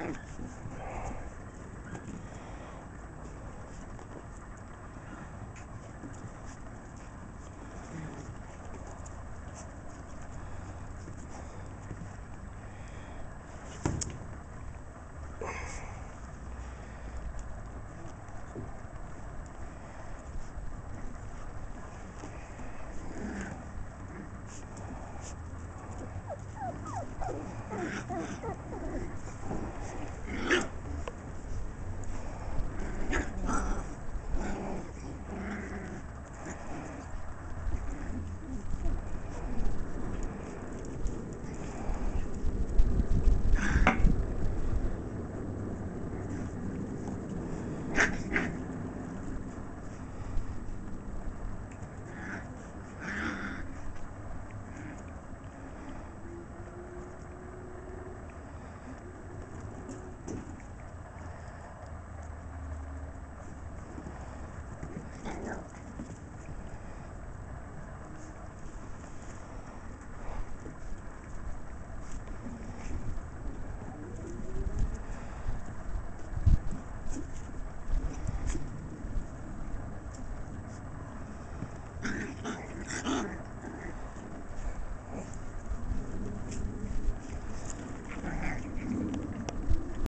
time.